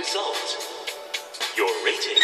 result. Your rating